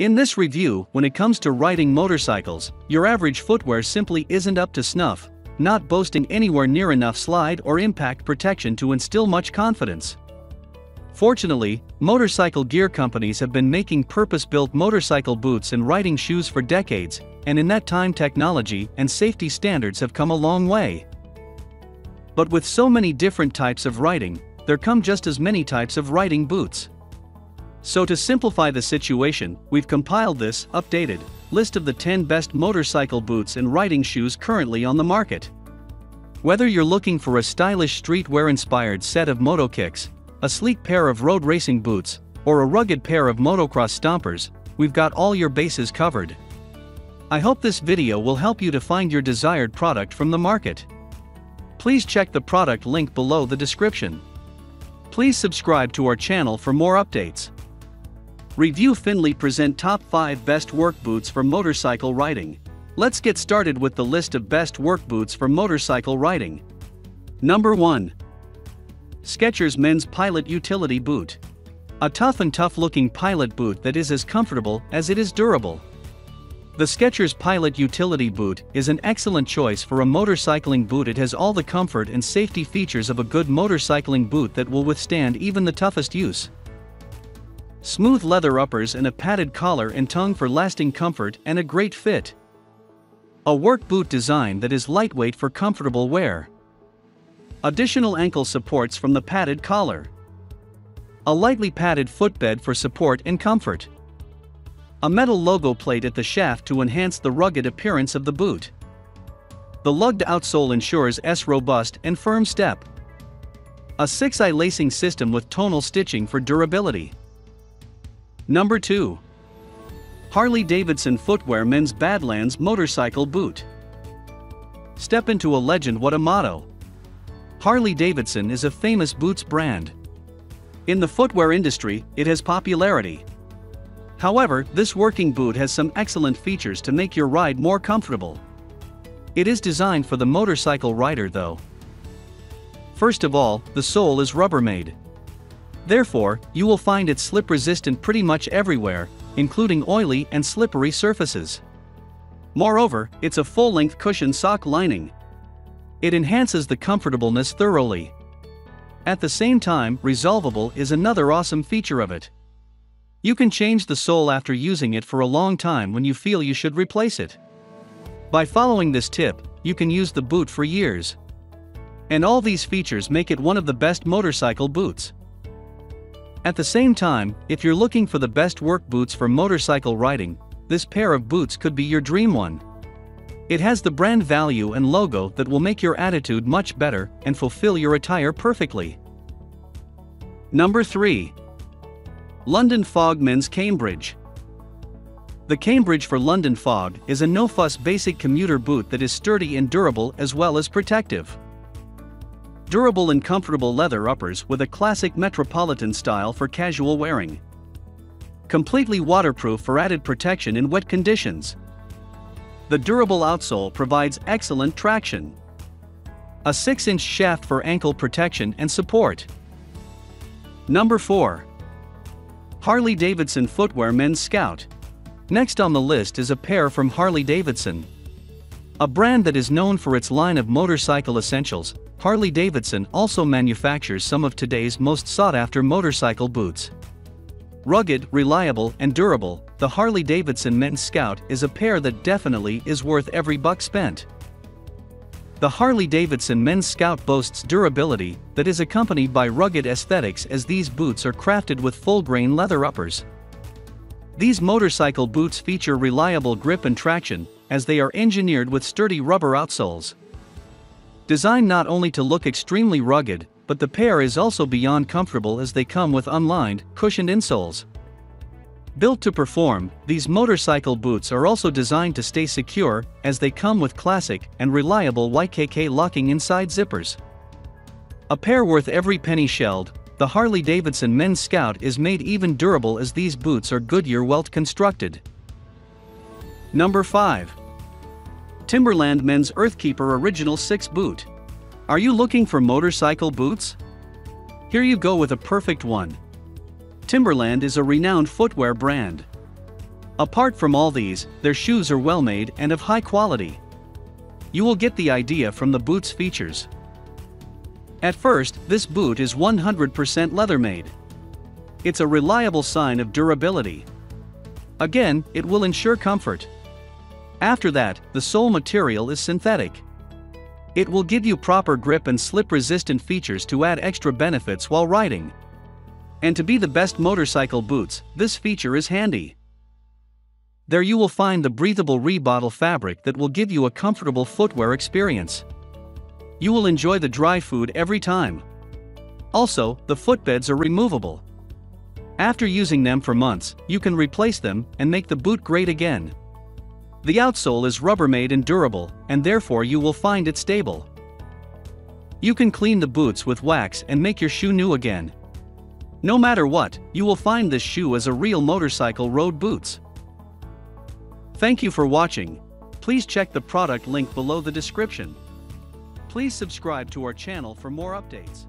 In this review, when it comes to riding motorcycles, your average footwear simply isn't up to snuff, not boasting anywhere near enough slide or impact protection to instill much confidence. Fortunately, motorcycle gear companies have been making purpose-built motorcycle boots and riding shoes for decades, and in that time technology and safety standards have come a long way. But with so many different types of riding, there come just as many types of riding boots. So to simplify the situation, we've compiled this, updated, list of the 10 best motorcycle boots and riding shoes currently on the market. Whether you're looking for a stylish streetwear-inspired set of moto kicks, a sleek pair of road racing boots, or a rugged pair of motocross stompers, we've got all your bases covered. I hope this video will help you to find your desired product from the market. Please check the product link below the description. Please subscribe to our channel for more updates. Review Findly present top 5 best work boots for motorcycle riding. Let's get started with the list of best work boots for motorcycle riding. Number 1. Skechers Men's Pilot Utility Boot. A tough and tough looking pilot boot that is as comfortable as it is durable. The Skechers Pilot Utility Boot is an excellent choice for a motorcycling boot. It has all the comfort and safety features of a good motorcycling boot that will withstand even the toughest use. Smooth leather uppers and a padded collar and tongue for lasting comfort and a great fit. A work boot design that is lightweight for comfortable wear. Additional ankle supports from the padded collar. A lightly padded footbed for support and comfort. A metal logo plate at the shaft to enhance the rugged appearance of the boot. The lugged outsole ensures S robust and firm step. A 6-eye lacing system with tonal stitching for durability. Number 2. Harley Davidson Footwear Men's Badlands Motorcycle Boot. Step into a legend what a motto. Harley Davidson is a famous boots brand. In the footwear industry, it has popularity. However, this working boot has some excellent features to make your ride more comfortable. It is designed for the motorcycle rider though. First of all, the sole is rubber made. Therefore, you will find it slip resistant pretty much everywhere, including oily and slippery surfaces. Moreover, it's a full length cushion sock lining. It enhances the comfortableness thoroughly. At the same time, resolvable is another awesome feature of it. You can change the sole after using it for a long time when you feel you should replace it. By following this tip, you can use the boot for years. And all these features make it one of the best motorcycle boots. At the same time, if you're looking for the best work boots for motorcycle riding, this pair of boots could be your dream one. It has the brand value and logo that will make your attitude much better and fulfill your attire perfectly. Number 3. London Fog Men's Cambridge. The Cambridge for London Fog is a no-fuss basic commuter boot that is sturdy and durable as well as protective durable and comfortable leather uppers with a classic metropolitan style for casual wearing. Completely waterproof for added protection in wet conditions. The durable outsole provides excellent traction. A 6-inch shaft for ankle protection and support. Number 4. Harley Davidson Footwear Men's Scout. Next on the list is a pair from Harley Davidson. A brand that is known for its line of motorcycle essentials, Harley-Davidson also manufactures some of today's most sought-after motorcycle boots. Rugged, reliable, and durable, the Harley-Davidson Men's Scout is a pair that definitely is worth every buck spent. The Harley-Davidson Men's Scout boasts durability that is accompanied by rugged aesthetics as these boots are crafted with full-grain leather uppers. These motorcycle boots feature reliable grip and traction, as they are engineered with sturdy rubber outsoles. Designed not only to look extremely rugged, but the pair is also beyond comfortable as they come with unlined, cushioned insoles. Built to perform, these motorcycle boots are also designed to stay secure, as they come with classic and reliable YKK locking inside zippers. A pair worth every penny shelled, the Harley-Davidson Men's Scout is made even durable as these boots are Goodyear welt constructed. Number 5. Timberland Men's Earthkeeper Original 6 Boot. Are you looking for motorcycle boots? Here you go with a perfect one. Timberland is a renowned footwear brand. Apart from all these, their shoes are well made and of high quality. You will get the idea from the boot's features. At first, this boot is 100% leather made. It's a reliable sign of durability. Again, it will ensure comfort. After that, the sole material is synthetic. It will give you proper grip and slip-resistant features to add extra benefits while riding. And to be the best motorcycle boots, this feature is handy. There you will find the breathable ReBOTL fabric that will give you a comfortable footwear experience. You will enjoy the dry food every time. Also, the footbeds are removable. After using them for months, you can replace them and make the boot great again. The outsole is rubber made and durable, and therefore you will find it stable. You can clean the boots with wax and make your shoe new again. No matter what, you will find this shoe as a real motorcycle road boots. Thank you for watching. Please check the product link below the description. Please subscribe to our channel for more updates.